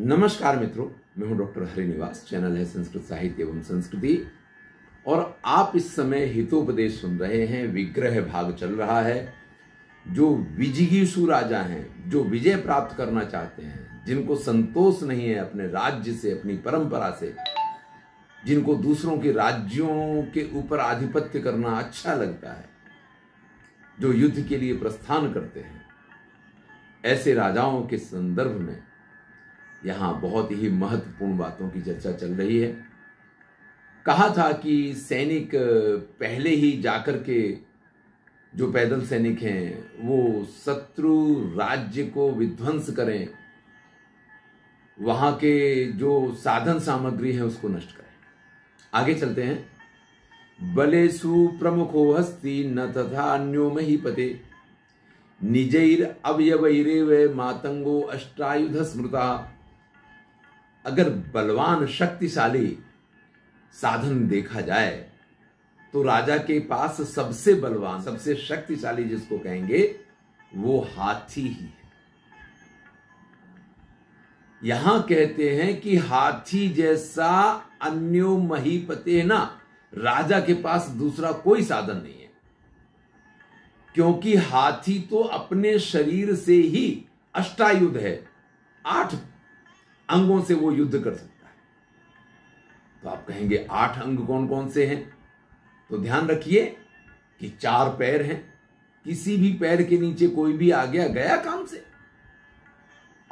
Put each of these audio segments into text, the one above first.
नमस्कार मित्रों, मैं हूँ डॉक्टर हरिनिवास, चैनल है संस्कृत साहित्य एवं संस्कृति। और आप इस समय हितोपदेश सुन रहे हैं, विग्रह भाग चल रहा है, जो विजिगीसु राजा हैं, जो विजय प्राप्त करना चाहते हैं, जिनको संतोष नहीं है अपने राज्य से, अपनी परंपरा से, जिनको दूसरों के राज्यों के ऊपर आधिपत्य करना अच्छा लगता है, जो युद्ध के लिए प्रस्थान करते हैं। ऐसे राजाओं के संदर्भ में यहाँ बहुत ही महत्वपूर्ण बातों की चर्चा चल रही है। कहा था कि सैनिक पहले ही जाकर के जो पैदल सैनिक हैं, वो शत्रु राज्य को विध्वंस करें। वहाँ के जो साधन सामग्री है, उसको नष्ट करें। आगे चलते हैं। बलेसु प्रमुखो हस्ती न तथा अन्यो ही पते। निजैर अवयवैरे मातंगो अष्टायुध स्मृता। अगर बलवान शक्तिशाली साधन देखा जाए तो राजा के पास सबसे बलवान, सबसे शक्तिशाली जिसको कहेंगे, वो हाथी ही है। यहाँ कहते हैं कि हाथी जैसा अन्यो महीपते ना, राजा के पास दूसरा कोई साधन नहीं है। क्योंकि हाथी तो अपने शरीर से ही अष्टायुध है, आठ अंगों से वो युद्ध कर सकता है। तो आप कहेंगे, आठ अंग कौन कौन से हैं? तो ध्यान रखिए कि चार पैर हैं। किसी भी पैर के नीचे कोई भी आ गया गया काम से।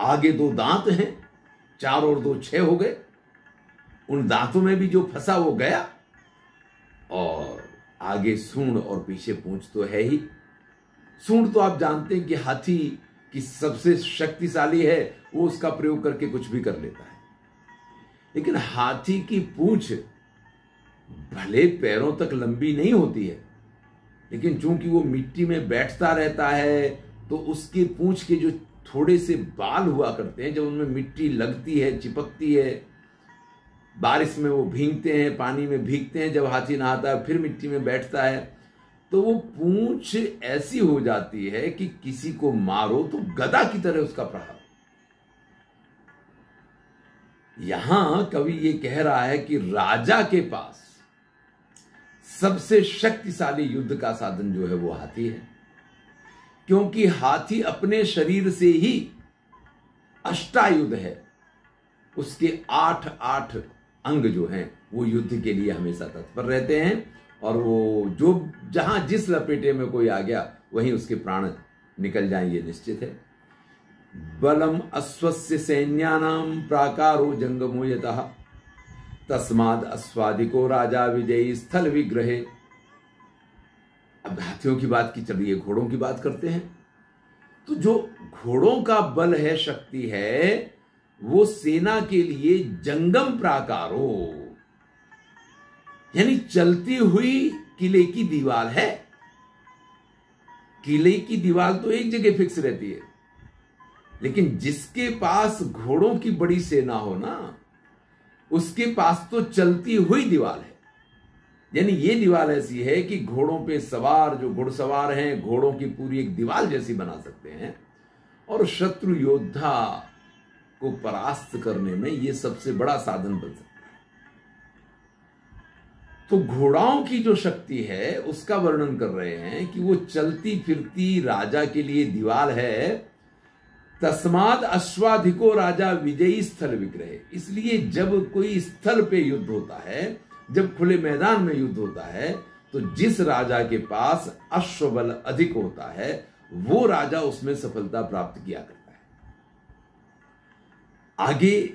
आगे दो दांत हैं, चार और दो छह हो गए। उन दांतों में भी जो फंसा वो गया। और आगे सूंड और पीछे पूंछ तो है ही। सूंड तो आप जानते हैं कि हाथी की सबसे शक्तिशाली है, वो उसका प्रयोग करके कुछ भी कर लेता है। लेकिन हाथी की पूछ भले पैरों तक लंबी नहीं होती है, लेकिन चूँकि वो मिट्टी में बैठता रहता है तो उसकी पूछ के जो थोड़े से बाल हुआ करते हैं, जब उनमें मिट्टी लगती है, चिपकती है, बारिश में वो भींगते हैं, पानी में भीगते हैं, जब हाथी नहाता है, फिर मिट्टी में बैठता है तो वो पूंछ ऐसी हो जाती है कि किसी को मारो तो गदा की तरह उसका प्रहार। यहाँ कवि ये कह रहा है कि राजा के पास सबसे शक्तिशाली युद्ध का साधन जो है वो हाथी है। क्योंकि हाथी अपने शरीर से ही अष्टायुध है। उसके आठ आठ अंग जो हैं, वो युद्ध के लिए हमेशा तत्पर रहते हैं। और वो जो, जहाँ जिस लपेटे में कोई आ गया, वहीं उसके प्राण निकल जाएँगे, निश्चित है। बलम अश्वस्य सैन्यानाम प्राकारो जंगमो यत। तस्माद अस्वादिको राजा विजयी स्थल विग्रहे। अब हाथियों की बात की, चलिए घोड़ों की बात करते हैं। तो जो घोड़ों का बल है, शक्ति है, वो सेना के लिए जंगम प्राकारो। यानी चलती हुई किले की दीवार है। किले की दीवार तो एक जगह फिक्स रहती है। लेकिन जिसके पास घोड़ों की बड़ी सेना हो ना, उसके पास तो चलती हुई दीवार है। यानी ये दीवार ऐसी है कि घोड़ों पे सवार, जो घुड़सवार हैं, घोड़ों की पूरी एक दीवार जैसी बना सकते हैं। और शत्रु योद्धा को परास्त करने में यह सबसे बड़ा साधन बन सकता है। तो घोड़ाओं की जो शक्ति है, उसका वर्णन कर रहे हैं कि वो चलती फिरती राजा के लिए दीवार है। तस्माद अश्वाधिको राजा विजयी स्थल विग्रह। इसलिए जब कोई स्थल पे युद्ध होता है, जब खुले मैदान में युद्ध होता है तो जिस राजा के पास अश्वबल अधिक होता है, वो राजा उसमें सफलता प्राप्त किया करता है। आगे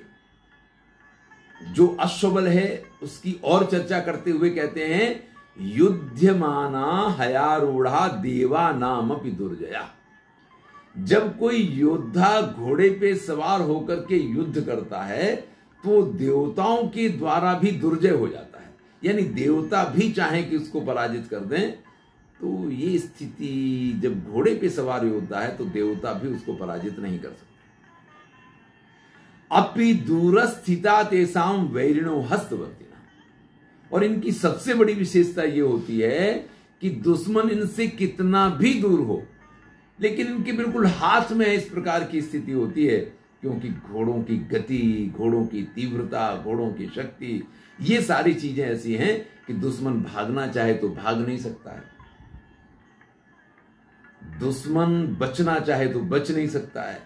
जो अश्वबल है, उसकी और चर्चा करते हुए कहते हैं युद्धमाना हयारूढ़ा देवा नाम दुर्जया। जब कोई योद्धा घोड़े पे सवार होकर के युद्ध करता है तो देवताओं के द्वारा भी दुर्जय हो जाता है। यानी देवता भी चाहे कि उसको पराजित कर दें तो ये स्थिति जब घोड़े पे सवार योद्धा है तो देवता भी उसको पराजित नहीं कर सकते। अपि दूरस्थिता तेसाम वैरिणो हस्तवर्तिना और इनकी सबसे बड़ी विशेषता यह होती है कि दुश्मन इनसे कितना भी दूर हो, लेकिन इनके बिल्कुल हाथ में इस प्रकार की स्थिति होती है, क्योंकि घोड़ों की गति, घोड़ों की तीव्रता, घोड़ों की शक्ति, ये सारी चीज़ें ऐसी हैं कि दुश्मन भागना चाहे तो भाग नहीं सकता है। दुश्मन बचना चाहे तो बच नहीं सकता है,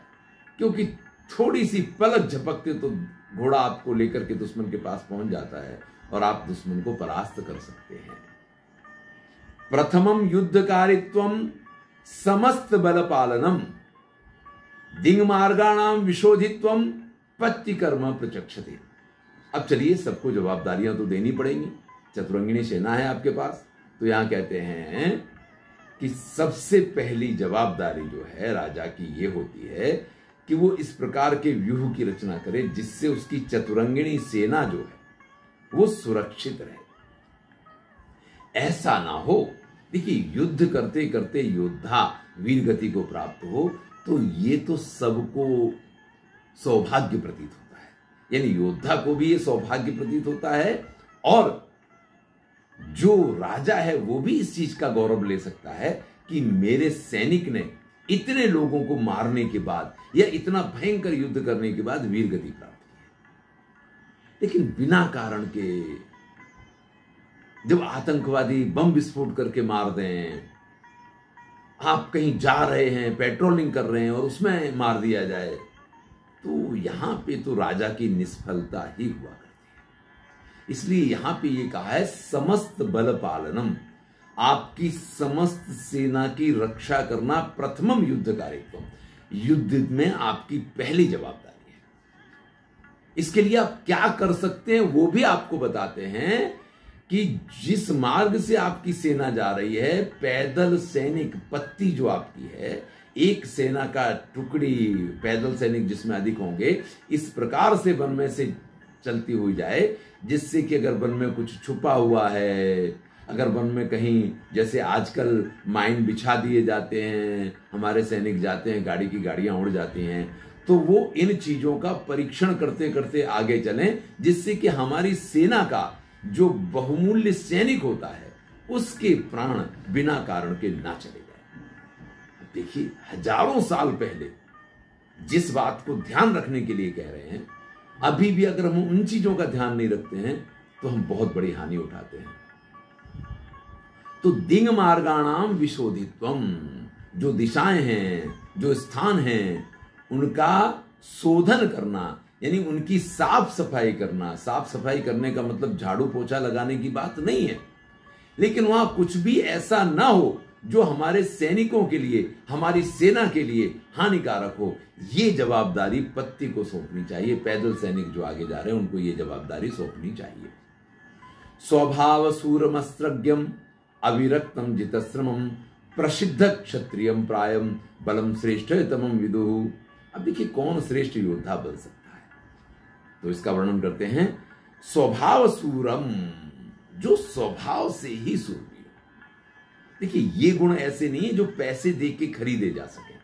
क्योंकि थोड़ी सी पलक झपकते तो घोड़ा आपको लेकर के दुश्मन के पास पहुँच जाता है और आप दुश्मन को परास्त कर सकते हैं। प्रथमम युद्ध युद्धकारित्व समस्त बल पालनम दिंग मार्गाणाम विशोधित्व पत्ति कर्म प्रचक्षते। अब चलिए सबको जवाबदारियाँ तो देनी पड़ेंगी। चतुरंगिणी सेना है आपके पास। तो यहाँ कहते हैं कि सबसे पहली जवाबदारी जो है राजा की ये होती है कि वो इस प्रकार के व्यूह की रचना करे जिससे उसकी चतुरंगिणी सेना जो है, वो सुरक्षित रहे। ऐसा ना हो, देखिए, युद्ध करते करते योद्धा वीर गति को प्राप्त हो तो ये तो सबको सौभाग्य प्रतीत होता है। यानी योद्धा को भी ये सौभाग्य प्रतीत होता है और जो राजा है वो भी इस चीज़ का गौरव ले सकता है कि मेरे सैनिक ने इतने लोगों को मारने के बाद या इतना भयंकर युद्ध करने के बाद वीर गति प्राप्त की। लेकिन बिना कारण के जब आतंकवादी बम विस्फोट करके मार दें, आप कहीं जा रहे हैं, पेट्रोलिंग कर रहे हैं और उसमें मार दिया जाए तो यहाँ पे तो राजा की निष्फलता ही हुआ करती है। इसलिए यहाँ पे ये कहा है, समस्त बल पालनम आपकी समस्त सेना की रक्षा करना प्रथमम युद्ध कार्यक्रम। युद्ध में आपकी पहली जवाबदारी है। इसके लिए आप क्या कर सकते हैं, वो भी आपको बताते हैं कि जिस मार्ग से आपकी सेना जा रही है, पैदल सैनिक पत्ती जो आपकी है, एक सेना का टुकड़ी पैदल सैनिक जिसमें अधिक होंगे, इस प्रकार से वन में से चलती हुई जाए, जिससे कि अगर वन में कुछ छुपा हुआ है अगर वन में कहीं जैसे आजकल माइन बिछा दिए जाते हैं, हमारे सैनिक जाते हैं, गाड़ी की गाड़ियाँ उड़ जाती हैं तो वो इन चीज़ों का परीक्षण करते करते आगे चलें, जिससे कि हमारी सेना का जो बहुमूल्य सैनिक होता है, उसके प्राण बिना कारण के ना चले जाए। देखिए, हज़ारों साल पहले जिस बात को ध्यान रखने के लिए कह रहे हैं, अभी भी अगर हम उन चीज़ों का ध्यान नहीं रखते हैं तो हम बहुत बड़ी हानि उठाते हैं। तो दिंग मार्गाणाम विशोधित्वम जो दिशाएँ हैं, जो स्थान हैं, उनका शोधन करना, यानी उनकी साफ़ सफ़ाई करना। साफ़ सफ़ाई करने का मतलब झाड़ू पोछा लगाने की बात नहीं है। लेकिन वहाँ कुछ भी ऐसा ना हो जो हमारे सैनिकों के लिए, हमारी सेना के लिए हानिकारक हो। ये जवाबदारी पत्ती को सौंपनी चाहिए। पैदल सैनिक जो आगे जा रहे हैं, उनको ये जवाबदारी सौंपनी चाहिए। स्वभाव सूरमस्त्रज्ञम अविरक्तम जितश्रमम प्रसिद्ध क्षत्रियम प्रायम बलम श्रेष्ठ तमम विदु। अब देखिए कौन श्रेष्ठ योद्धा बन सकता है? तो इसका वर्णन करते हैं स्वभाव सूरम जो स्वभाव से ही सूरवीर देखिए, ये गुण ऐसे नहीं है जो पैसे दे के खरीदे जा सके।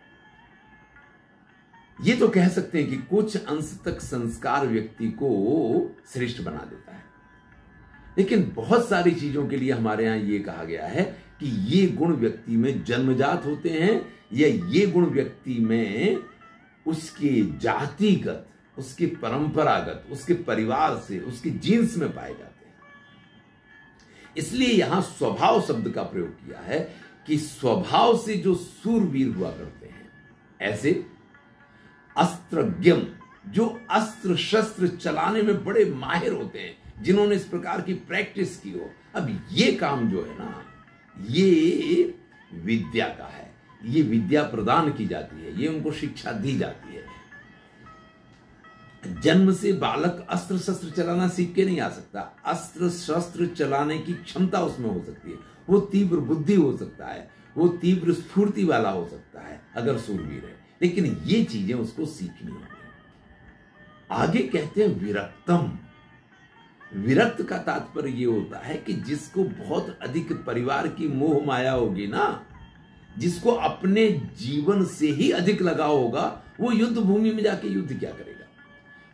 ये तो कह सकते हैं कि कुछ अंश तक संस्कार व्यक्ति को श्रेष्ठ बना देता है। लेकिन बहुत सारी चीज़ों के लिए हमारे यहाँ ये कहा गया है कि ये गुण व्यक्ति में जन्मजात होते हैं या ये गुण व्यक्ति में उसके जातिगत, उसके परंपरागत, उसके परिवार से, उसके जीन्स में पाए जाते हैं। इसलिए यहाँ स्वभाव शब्द का प्रयोग किया है कि स्वभाव से जो सूरवीर हुआ करते हैं, ऐसे अस्त्रज्ञम, जो अस्त्र शस्त्र चलाने में बड़े माहिर होते हैं जिन्होंने इस प्रकार की प्रैक्टिस की हो। अब ये काम जो है ना, ये विद्या का है। ये विद्या प्रदान की जाती है, ये उनको शिक्षा दी जाती है। जन्म से बालक अस्त्र शस्त्र चलाना सीख के नहीं आ सकता। अस्त्र शस्त्र चलाने की क्षमता उसमें हो सकती है। वो तीव्र बुद्धि हो सकता है, वो तीव्र स्फूर्ति वाला हो सकता है, अगर सूरवीर है। लेकिन ये चीज़ें उसको सीखनी होगी। आगे कहते हैं विरक्तम। विरक्त का तात्पर्य ये होता है कि जिसको बहुत अधिक परिवार की मोह माया होगी ना, जिसको अपने जीवन से ही अधिक लगाव होगा, वो युद्ध भूमि में जाके युद्ध क्या करेगा?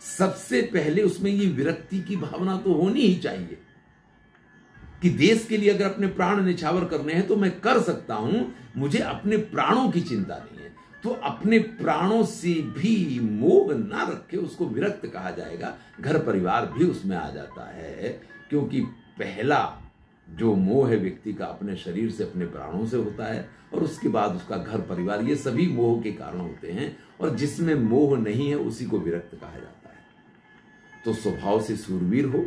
सबसे पहले उसमें ये विरक्ति की भावना तो होनी ही चाहिए कि देश के लिए अगर अपने प्राण निछावर करने हैं तो मैं कर सकता हूँ, मुझे अपने प्राणों की चिंता नहीं है। तो अपने प्राणों से भी मोह ना रखे उसको विरक्त कहा जाएगा। घर परिवार भी उसमें आ जाता है, क्योंकि पहला जो मोह है व्यक्ति का अपने शरीर से, अपने प्राणों से होता है, और उसके बाद उसका घर परिवार, ये सभी मोह के कारण होते हैं, और जिसमें मोह नहीं है, उसी को विरक्त कहा जाता है। तो स्वभाव से सूरवीर हो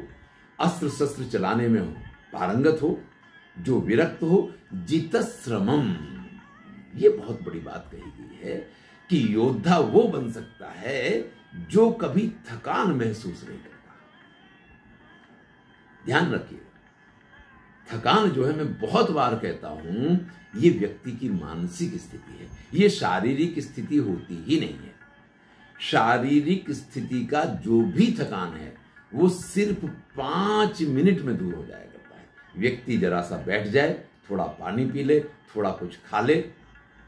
अस्त्र शस्त्र चलाने में हो पारंगत हो, जो विरक्त हो जित श्रमम ये बहुत बड़ी बात कही गई है कि योद्धा वो बन सकता है जो कभी थकान महसूस नहीं करता। ध्यान रखिए, थकान जो है मैं बहुत बार कहता हूँ, ये व्यक्ति की मानसिक स्थिति है, ये शारीरिक स्थिति होती ही नहीं है। शारीरिक स्थिति का जो भी थकान है, वो सिर्फ़ पाँच मिनट में दूर हो जाया करता है। व्यक्ति जरा सा बैठ जाए, थोड़ा पानी पी ले, थोड़ा कुछ खा ले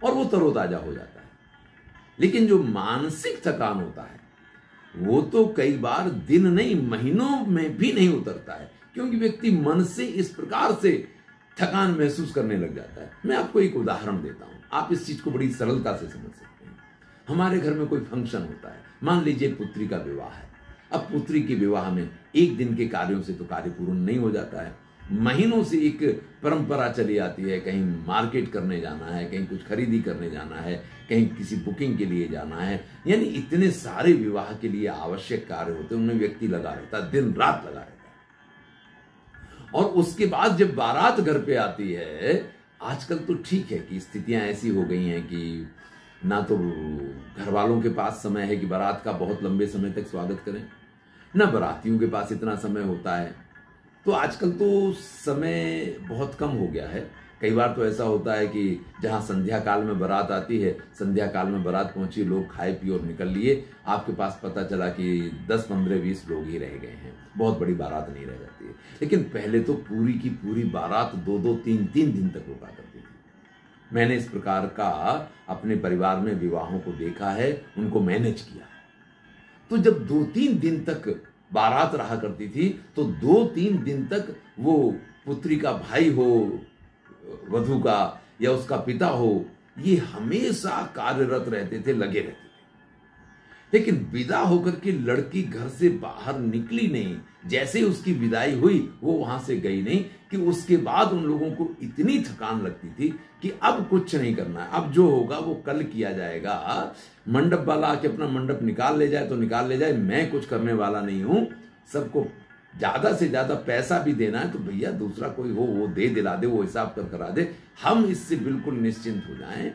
और वो तरोताजा हो जाता है। लेकिन जो मानसिक थकान होता है, वो तो कई बार दिन नहीं, महीनों में भी नहीं उतरता है, क्योंकि व्यक्ति मन से इस प्रकार से थकान महसूस करने लग जाता है। मैं आपको एक उदाहरण देता हूँ। आप इस चीज़ को बड़ी सरलता से समझ सकते हैं। हमारे घर में कोई फ़ंक्शन होता है। मान लीजिए पुत्री का विवाह है। अब पुत्री के विवाह में एक दिन के कार्यों से तो कार्य पूर्ण नहीं हो जाता है। महीनों से एक परंपरा चली आती है, कहीं मार्केट करने जाना है, कहीं कुछ खरीदी करने जाना है, कहीं किसी बुकिंग के लिए जाना है। यानी इतने सारे विवाह के लिए आवश्यक कार्य होते हैं, उनमें व्यक्ति लगा रहता है, दिन रात लगा रहता है। और उसके बाद जब बारात घर पे आती है, आजकल तो ठीक है कि स्थितियाँ ऐसी हो गई हैं कि ना तो घर वालों के पास समय है कि बारात का बहुत लंबे समय तक स्वागत करें, ना बारातियों के पास इतना समय होता है। तो आजकल तो समय बहुत कम हो गया है। कई बार तो ऐसा होता है कि जहाँ संध्या काल में बारात आती है, संध्या काल में बारात पहुँची, लोग खाए, पिए और निकल लिए, आपके पास पता चला कि 10 पंद्रह, बीस लोग ही रह गए हैं। बहुत बड़ी बारात नहीं रह जाती है। लेकिन पहले तो पूरी की पूरी बारात दो दो, तीन तीन दिन तक रुका करती थी। मैंने इस प्रकार का अपने परिवार में विवाहों को देखा है, उनको मैनेज किया तो जब दो, तीन दिन तक बारात रहा करती थी तो दो तीन दिन तक वो पुत्री का भाई हो, वधु का या उसका पिता हो, ये हमेशा कार्यरत रहते थे, लगे रहते थे। लेकिन विदा होकर के लड़की घर से बाहर निकली नहीं। जैसे उसकी विदाई हुई, वो वहाँ से गई नहीं कि उसके बाद उन लोगों को इतनी थकान लगती थी कि अब कुछ नहीं करना है। अब जो होगा वो कल किया जाएगा। मंडप वाला आके अपना मंडप निकाल ले जाए तो निकाल ले जाए। मैं कुछ करने वाला नहीं हूँ। सबको ज़्यादा से ज़्यादा पैसा भी देना है तो भैया दूसरा कोई हो, वो दे दिला दे, वो हिसाब कर करा दे। हम इससे बिल्कुल निश्चिंत हो जाएँ।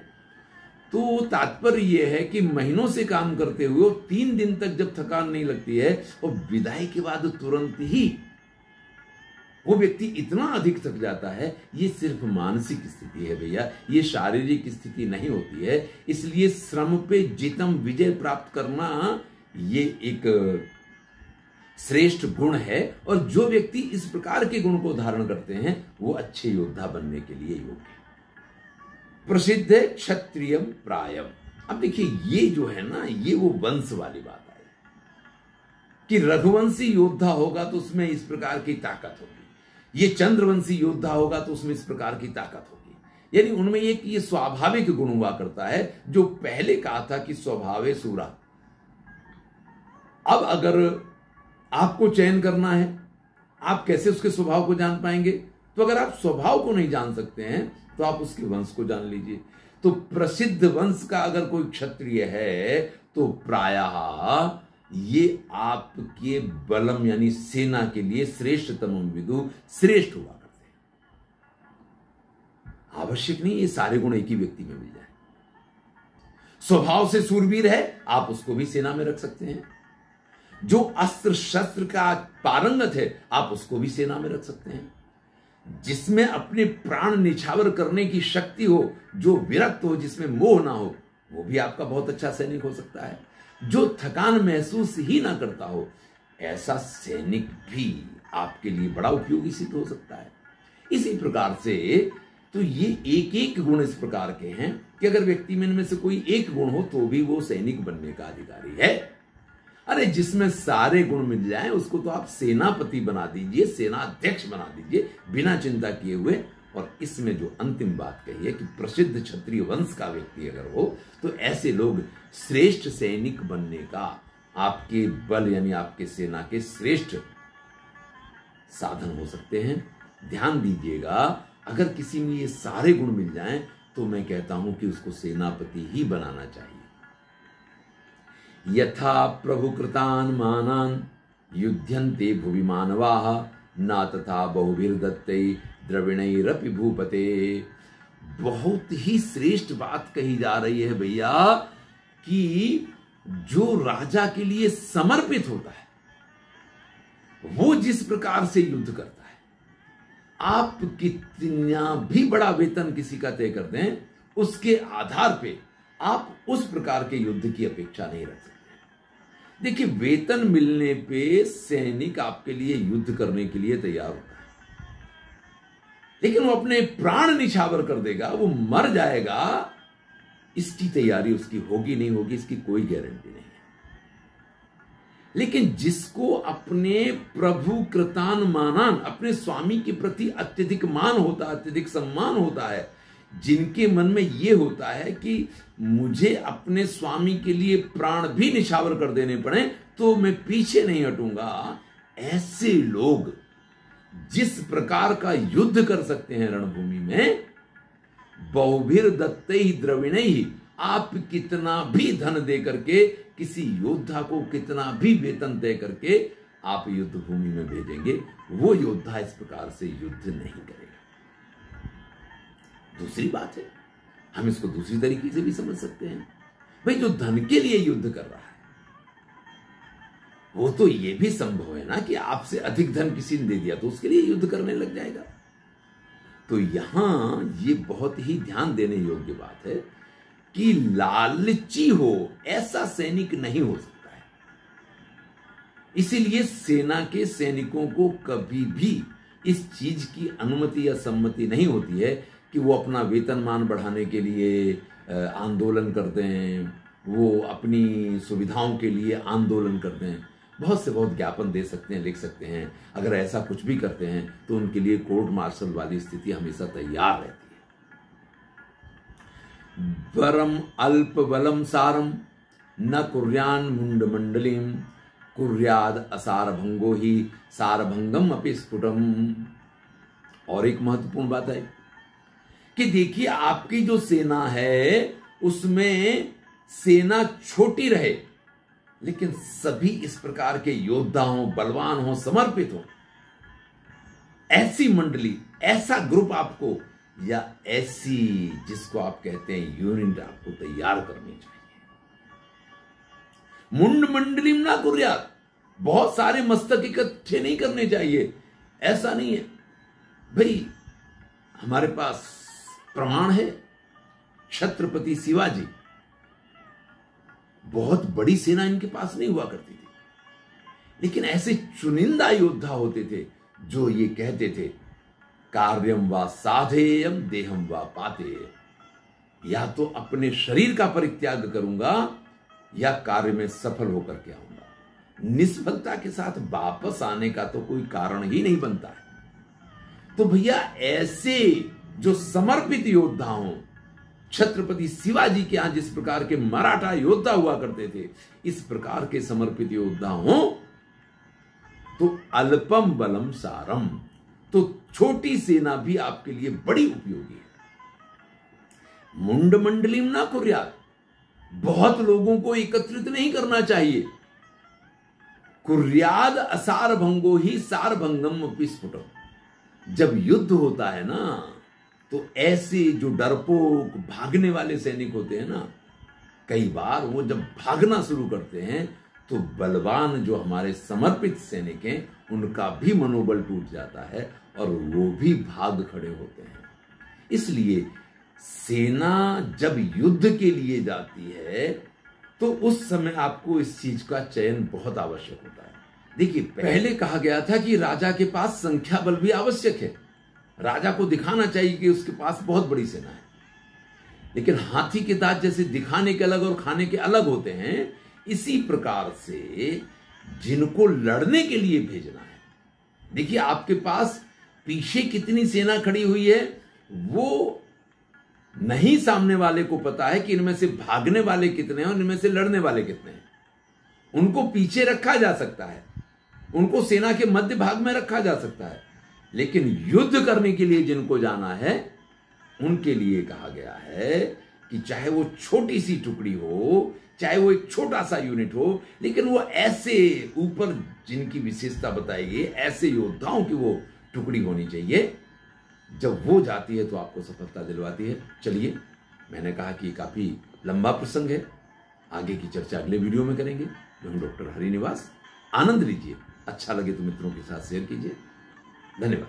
तो तात्पर्य यह है कि महीनों से काम करते हुए तीन दिन तक जब थकान नहीं लगती है और विदाई के बाद तुरंत ही वो व्यक्ति इतना अधिक थक जाता है, ये सिर्फ़ मानसिक स्थिति है भैया, ये शारीरिक स्थिति नहीं होती है। इसलिए श्रम पे जितम विजय प्राप्त करना ये एक श्रेष्ठ गुण है और जो व्यक्ति इस प्रकार के गुण को धारण करते हैं, वो अच्छे योद्धा बनने के लिए योग्य प्रसिद्ध है क्षत्रियम प्रायम। अब देखिए, ये जो है ना, ये वो वंश वाली बात आई। कि रघुवंशी योद्धा होगा तो उसमें इस प्रकार की ताकत होगी। ये चंद्रवंशी योद्धा होगा तो उसमें इस प्रकार की ताकत होगी। यानी उनमें एक ये स्वाभाविक गुण हुआ करता है, जो पहले कहा था कि स्वभावे सूरा। अब अगर आपको चयन करना है, आप कैसे उसके स्वभाव को जान पाएँगे? तो अगर आप स्वभाव को नहीं जान सकते हैं तो आप उसके वंश को जान लीजिए। तो प्रसिद्ध वंश का अगर कोई क्षत्रिय है तो प्राय ये आपके बलम यानी सेना के लिए श्रेष्ठतम विदु श्रेष्ठ हुआ करते हैं। आवश्यक नहीं ये सारे गुण एक ही व्यक्ति में मिल जाए। स्वभाव से सूरवीर है, आप उसको भी सेना में रख सकते हैं। जो अस्त्र शस्त्र का पारंगत है, आप उसको भी सेना में रख सकते हैं। जिसमें अपने प्राण निछावर करने की शक्ति हो, जो विरक्त हो, जिसमें मोह ना हो, वो भी आपका बहुत अच्छा सैनिक हो सकता है। जो थकान महसूस ही ना करता हो, ऐसा सैनिक भी आपके लिए बड़ा उपयोगी सिद्ध हो सकता है। इसी प्रकार से तो ये एक एक गुण इस प्रकार के हैं कि अगर व्यक्ति में इनमें से कोई एक गुण हो तो भी वो सैनिक बनने का अधिकारी है। अरे जिसमें सारे गुण मिल जाएँ, उसको तो आप सेनापति बना दीजिए सेना अध्यक्ष बना दीजिए, बिना चिंता किए हुए। और इसमें जो अंतिम बात कही है कि प्रसिद्ध क्षत्रिय वंश का व्यक्ति अगर हो तो ऐसे लोग श्रेष्ठ सैनिक बनने का, आपके बल यानी आपके सेना के श्रेष्ठ साधन हो सकते हैं। ध्यान दीजिएगा, अगर किसी में ये सारे गुण मिल जाएँ तो मैं कहता हूँ कि उसको सेनापति ही बनाना चाहिए। यथा प्रभु कृतान मानान युद्धंते भुवि मानवा, न तथा बहुभिर्दत्ते द्रविणरपि भूपते। बहुत ही श्रेष्ठ बात कही जा रही है भैया कि जो राजा के लिए समर्पित होता है, वो जिस प्रकार से युद्ध करता है, आप कितना भी बड़ा वेतन किसी का तय कर दें, उसके आधार पे आप उस प्रकार के युद्ध की अपेक्षा नहीं रख सकते। देखिए, वेतन मिलने पे सैनिक आपके लिए युद्ध करने के लिए तैयार होता है। लेकिन वो अपने प्राण निछावर कर देगा, वो मर जाएगा, इसकी तैयारी उसकी होगी नहीं होगी, इसकी कोई गारंटी नहीं है। लेकिन जिसको अपने प्रभु कृतान मानान, अपने स्वामी के प्रति अत्यधिक मान होता है, अत्यधिक सम्मान होता है जिनके मन में यह होता है कि मुझे अपने स्वामी के लिए प्राण भी निछावर कर देने पड़े तो मैं पीछे नहीं हटूँगा। ऐसे लोग जिस प्रकार का युद्ध कर सकते हैं रणभूमि में, बहुभिर दत्त ही द्रविण ही आप कितना भी धन दे करके, किसी योद्धा को कितना भी वेतन दे करके, आप युद्ध भूमि में भेजेंगे। वो योद्धा इस प्रकार से युद्ध नहीं करेगा। दूसरी बात है। हम इसको दूसरी तरीके से भी समझ सकते हैं। भाई, जो धन के लिए युद्ध कर रहा है, वो तो ये भी संभव है ना कि आपसे अधिक धन किसी ने दे दिया तो उसके लिए युद्ध करने लग जाएगा। तो यहाँ ये बहुत ही ध्यान देने योग्य बात है कि लालची हो, ऐसा सैनिक नहीं हो सकता है। इसीलिए सेना के सैनिकों को कभी भी इस चीज़ की अनुमति या सम्मति नहीं होती है कि वो अपना वेतनमान बढ़ाने के लिए आंदोलन करते हैं, वो अपनी सुविधाओं के लिए आंदोलन करते हैं। बहुत से बहुत ज्ञापन दे सकते हैं, लिख सकते हैं। अगर ऐसा कुछ भी करते हैं तो उनके लिए कोर्ट मार्शल वाली स्थिति हमेशा तैयार रहती है। वरम अल्प बलम सारम, न कुर्यान मुंड मंडलीम, कुर्याद असार भंगो ही सारभंगम अपि स्फुटम। और एक महत्वपूर्ण बात है कि देखिए, आपकी जो सेना है, उसमें सेना छोटी रहे, लेकिन सभी इस प्रकार के योद्धा हो, बलवान हो, समर्पित हो। ऐसी मंडली, ऐसा ग्रुप आपको, या ऐसी जिसको आप कहते हैं, यूनिट आपको तैयार करनी चाहिए। मुंड मंडली ना कुरिया बहुत सारे मस्तक इकट्ठे नहीं करने चाहिए, ऐसा नहीं है। भाई, हमारे पास प्रमाण है? छत्रपति शिवाजी बहुत बड़ी सेना इनके पास नहीं हुआ करती थी। लेकिन ऐसे चुनिंदा योद्धा होते थे जो ये कहते थे कार्यम व साधेयम देहम व पाते या तो अपने शरीर का परित्याग करूँगा या कार्य में सफल होकर के आऊँगा। निष्फलता के साथ वापस आने का तो कोई कारण ही नहीं बनता है। तो भैया, ऐसे जो समर्पित योद्धा हों छत्रपति शिवाजी के यहाँ जिस प्रकार के मराठा योद्धा हुआ करते थे, इस प्रकार के समर्पित योद्धा हो तो अल्पम बलम सारम तो छोटी सेना भी आपके लिए बड़ी उपयोगी है। मुंड मंडलीम ना कुरिया, बहुत लोगों को एकत्रित नहीं करना चाहिए। कुर्याद असार भंगो ही सार भंगम स्फुटम जब युद्ध होता है ना तो ऐसे जो डरपोक, भागने वाले सैनिक होते हैं ना, कई बार वो जब भागना शुरू करते हैं तो बलवान जो हमारे समर्पित सैनिक हैं, उनका भी मनोबल टूट जाता है और वो भी भाग खड़े होते हैं। इसलिए सेना जब युद्ध के लिए जाती है तो उस समय आपको इस चीज़ का चयन बहुत आवश्यक होता है। देखिए, पहले कहा गया था कि राजा के पास संख्या बल भी आवश्यक है। राजा को दिखाना चाहिए कि उसके पास बहुत बड़ी सेना है। लेकिन हाथी के दांत जैसे दिखाने के अलग और खाने के अलग होते हैं, इसी प्रकार से जिनको लड़ने के लिए भेजना है। देखिए, आपके पास पीछे कितनी सेना खड़ी हुई है, वो नहीं सामने वाले को पता है कि इनमें से भागने वाले कितने हैं और इनमें से लड़ने वाले कितने हैं। उनको पीछे रखा जा सकता है, उनको सेना के मध्य भाग में रखा जा सकता है। लेकिन युद्ध करने के लिए जिनको जाना है, उनके लिए कहा गया है कि चाहे वो छोटी सी टुकड़ी हो, चाहे वो एक छोटा सा यूनिट हो, लेकिन वो ऐसे ऊपर जिनकी विशेषता बताई गई, ऐसे योद्धाओं की वो टुकड़ी होनी चाहिए। जब वो जाती है तो आपको सफलता दिलवाती है। चलिए, मैंने कहा कि काफ़ी लंबा प्रसंग है। आगे की चर्चा अगले वीडियो में करेंगे। जो हम डॉक्टर हरिनिवास। आनंद लीजिए। अच्छा लगे तो मित्रों के साथ शेयर कीजिए। 那你们